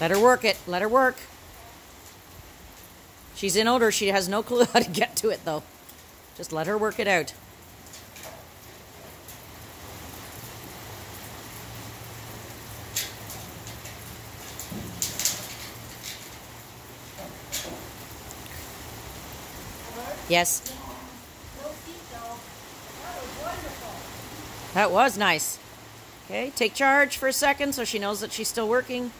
Let her work it. Let her work. She's in odor. She has no clue how to get to it, though. Just let her work it out. Yes. That was nice. Okay, take charge for a second so she knows that she's still working.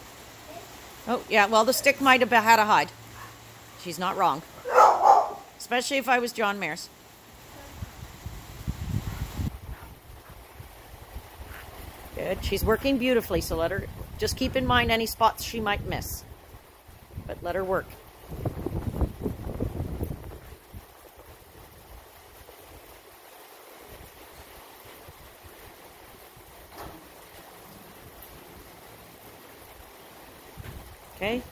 Oh, yeah, well, the stick might have had a hide. She's not wrong. Especially if I was John Mayers. Good. She's working beautifully, so let her just keep in mind any spots she might miss. But let her work. Okay?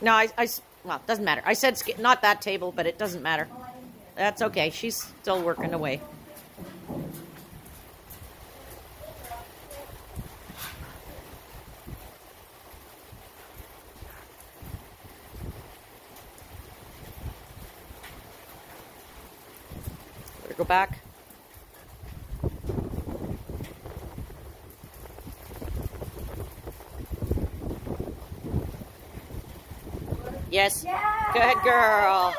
No, I, I well, doesn't matter. I said not that table, but it doesn't matter. That's okay. She's still working away. Better go back. Yes. Good girl.